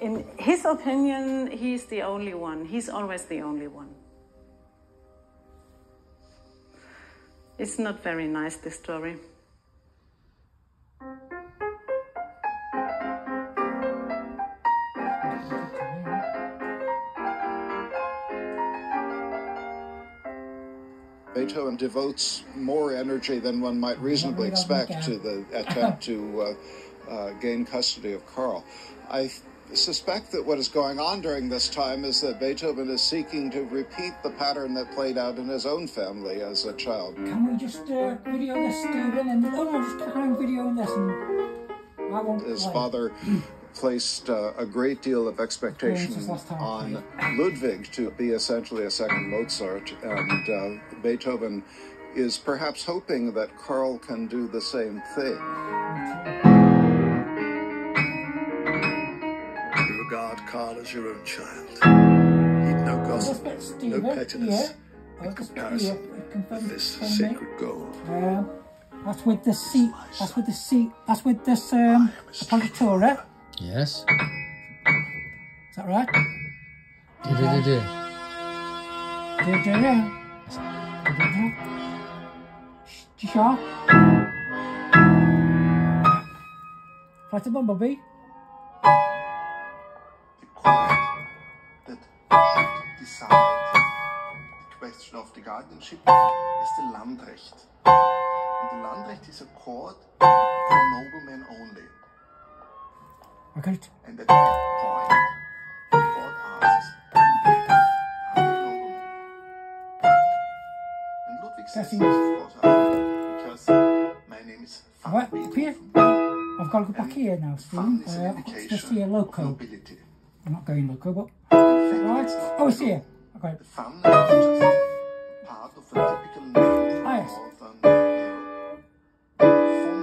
In his opinion, he's the only one. He's always the only one. It's not very nice, this story. Beethoven devotes more energy than one might reasonably expect to the attempt to uh, uh, gain custody of Karl. I suspect that what is going on during this time is that Beethoven is seeking to repeat the pattern that played out in his own family as a child. Can we just uh, video this, Stephen? And oh no, just carry on videoing this, and I won't. His play. father placed uh, a great deal of expectation Experience is last time. on Ludwig to be essentially a second Mozart, and uh, Beethoven is perhaps hoping that Karl can do the same thing. Regard Karl as your own child. He'd no Just gossip, bit, no Stephen. pettiness Yeah. in Just bit comparison here. Confirm with this confirm me. sacred goal. Um, that's with the seat. That's with the seat. That's with this um, Appositora. Yes. Is that right? Du-du-du-du. Du-du-du. Du-du-du. You sure? Right, the bumblebee. The question of the guardianship is the Landrecht. And the Landrecht is a court for noblemen only. Okay. And at that point, the court asks, are you noblemen? And Ludwig says, Yes, yes, is. of course because my name is Van Right, up here. Beethoven. I've got to go back here now, is Uh, what's this here, nobility. I'm not going loco, but... Right. Oh, it's true. here. Okay. The is part of a typical name Ah, yes. Northern Europe. Von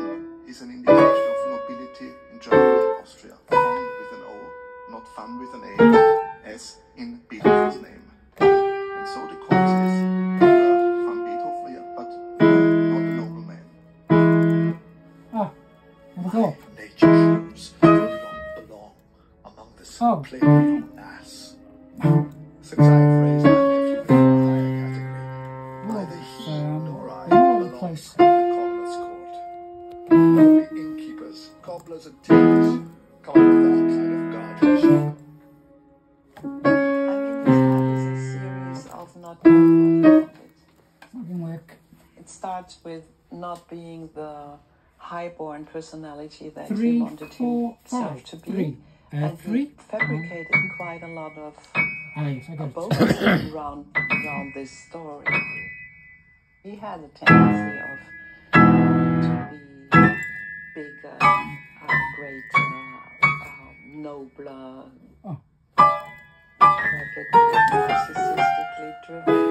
is an indication of nobility in Germany and Austria. Von with an O, not fun with an A, as in Beethoven's name. And so the says, uh, Van Beethoven, yeah, but not a nobleman. Ah, there we go. Nature shows belong among the Oh. playground innkeepers, cobblers, and tailors come under that kind of guardianship. I mean, his life is a series of not being what he wanted. Work. It starts with not being the highborn personality that Three, he wanted four, himself five. to be. Three. Uh, and three. he fabricated quite a lot of Ah, yes, I got it. bones around, around this story. He had a tendency of to be bigger, uh, greater, uh, nobler, Oh. bracket, narcissistically driven,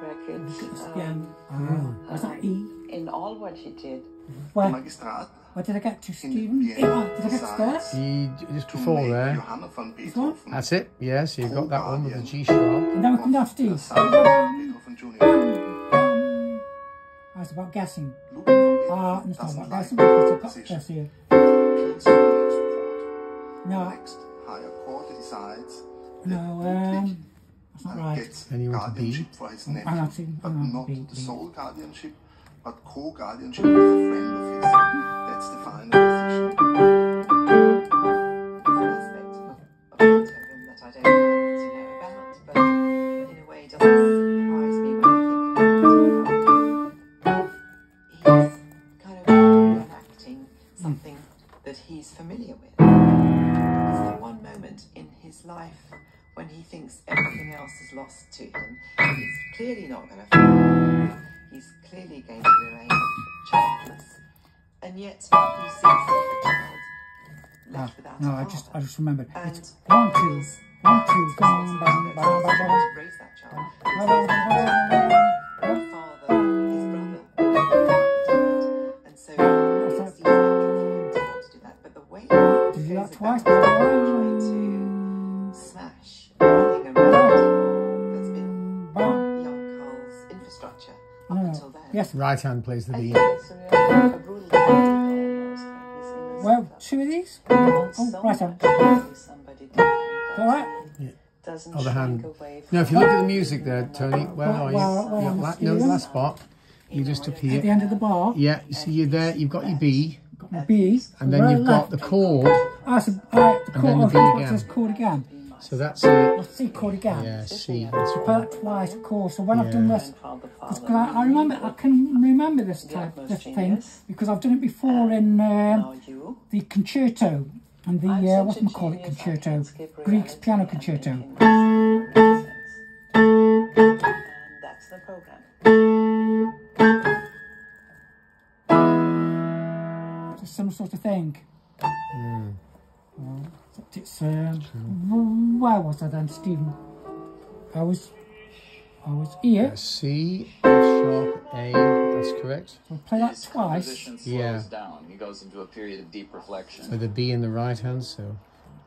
bracket. Again. Um, Ah, was that E? in all what he did. Where, Magistrat where did I get to, in Stephen? Vienna oh, did I get decides stairs? You, just to before there. Johanna van Beethoven That's it. Yes, you've got that one with the G sharp. And then we come down to D. the son of Beethoven Jr. Um, oh, it's about guessing. Ah, like guessing the here. No, next higher court decides no, that um, that's not right. gets guardianship for his nephew, saying- but not the sole guardianship, but co-guardianship with a friend of his. That's the final decision. Beethoven that I don't he thinks everything else is lost to him? He's clearly not going to fall. He's clearly going to remain childless. And yet he sees a child left without Ah, No, a I father. just, I just remembered. And It's one, two, one, two, bang, bang, bang, bang, bang, raise that child. Father, his brother, and so it's the natural for him to do that. But the way he Did you do goes twice? about trying yes. Right hand plays the I B. think it's a, real, a brutal almost. and he's in a Well, two of these? Oh, right. Right, so, Be somebody different all right? doesn't Other hand. away Now, if you look at the music there, Tony, where are you? Well, well, Yeah, la- no, in. last spot. You just appear. At the end of the bar, Yeah, you see you're there. You've got your B, got my B. and then you've got the chord. Ah, so, alright, the And chord, then the oh, B again. chord again? So that's a Let's see chord again. yeah C. That's Play that twice, of course. So when I've done this, Grandfather, Because I, I remember, I can remember this type, utmost this thing, because I've done it before in uh, now you. the concerto and the I'm uh, what do you call it genius, concerto, Grieg's piano concerto. make nonsense. And that's the program. It's some sort of thing. Well, it's um, where was I then, Stephen? I was, I was here. C F sharp A. That's correct. So play that His twice. slows Yeah. down. He goes into a period of deep reflection. With the B in the right hand, so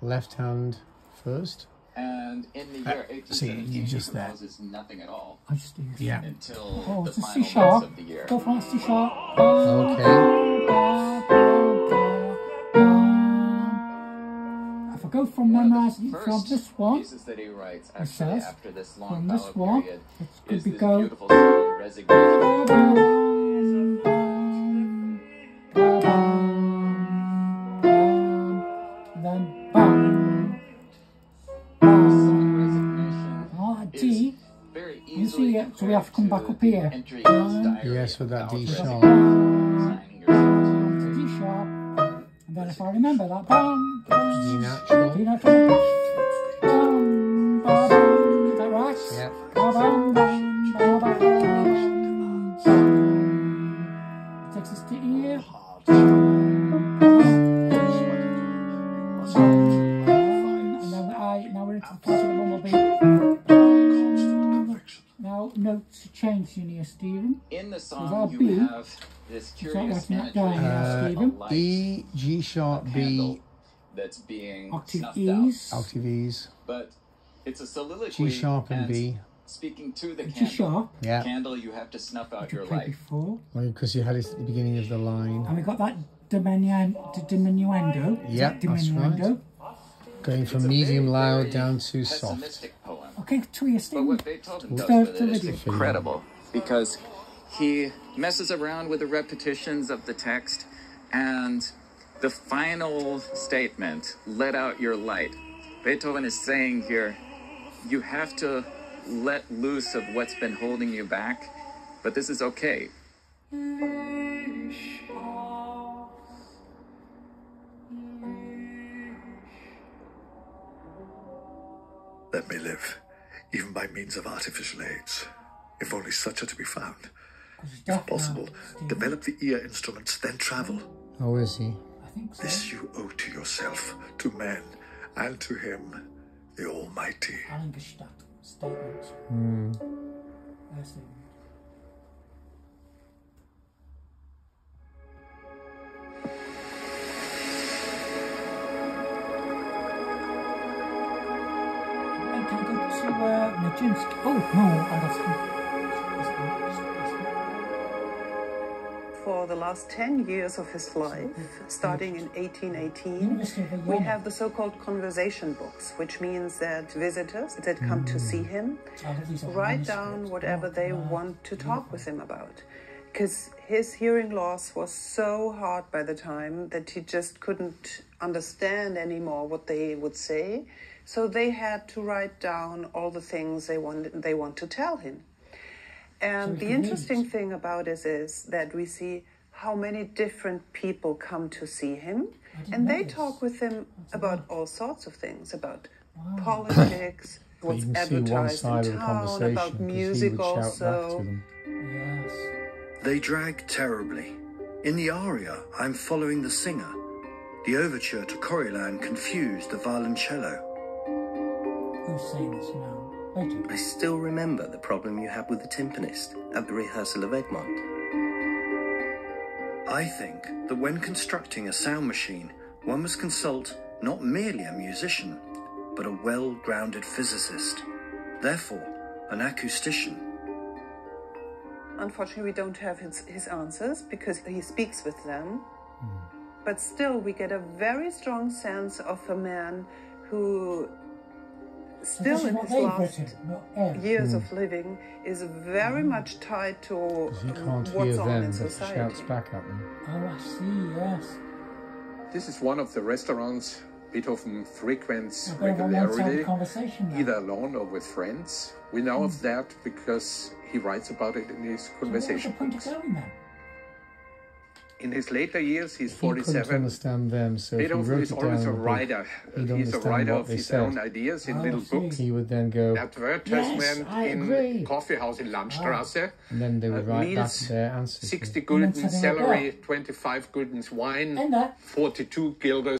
left hand first. And in the year Uh, see, 1817, you he just there. composes nothing at all I just here. Yeah. until Oh, the it's a final C sharp. of the year. Go for that C sharp. Okay. If go from One of memorizing the from this one, pieces that he writes It actually says, after this long from this one, period it could is be this go. beautiful song, Resignation. Then bam, Song bam. Resignation Oh, D. You see it? So we have to come back up here. Entry in his diary Yes, with that D sharp. And then if I remember that, bam, D natural. D natural. Is that right? Yeah. Takes us to here. And then I, now we're into the part of the bumblebee. Now notes change in here, Stephen. In the that song, you B? have this that curious writing that imagery down, of Stephen? light, E G sharp B that's being Octave snuffed E's. octave E's but it's a soliloquy. G sharp and B. Speaking to the G candle. sharp. Yeah. Candle, you have to snuff out your played light. before. Because you had it at the beginning of the line. And we got that diminu- diminuendo. Yeah, that that's diminuendo? Going from medium loud down to soft. poem. Okay, to you, But what Beethoven does Start with it is incredible because he messes around with the repetitions of the text and the final statement, let out your light. Beethoven is saying here, you have to let loose of what's been holding you back, but this is okay. Let me live, even by means of artificial aids, if only such are to be found. If possible, develop the ear instruments, then travel. Oh, is he? I think so. This you owe to yourself, to men, and to him, the Almighty. Heiligenstadt last 10 years of his life, starting in 1818, we have the so called conversation books, which means that visitors that come to see him write down whatever they want to talk with him about. Because his hearing loss was so hard by the time that he just couldn't understand anymore what they would say. So they had to write down all the things they want, they want to tell him. And the interesting thing about this is that we see how many different people come to see him, and they talk with him about all sorts of things about politics, what's you can see one advertised in town, about music would shout back to also. Yes. They drag terribly. In the aria, I'm following the singer. The overture to Coriolan confused the violoncello. Who's saying this now? Beethoven. I still remember the problem you had with the timpanist at the rehearsal of Egmont. I think that when constructing a sound machine, one must consult not merely a musician, but a well grounded physicist. Therefore, an acoustician. Unfortunately, we don't have his, his answers because he speaks with them. Hmm. but still we get a very strong sense of a man who So this still in his last written, not air. years of living is very mm. much tied to Because can't hear what's on them, in but he society. shouts back at them. Oh, I see, yes. This is one of the restaurants Beethoven frequents A bit of a one-sided regularly, either alone or with friends. We know of mm. that because he writes about it in his So what was the conversation. point of going then? In his later years, he's He couldn't understand them, so he Beethoven wrote is it always down a in book, writer. he'd He's a understand writer of his said. own ideas in Oh, little books. He would then go, Advertisement I agree. in Coffeehouse in Landstraße. and then they would Uh, write back meals, their answers. 60 And then gulden something salary, 25 guldens wine, 42 guilders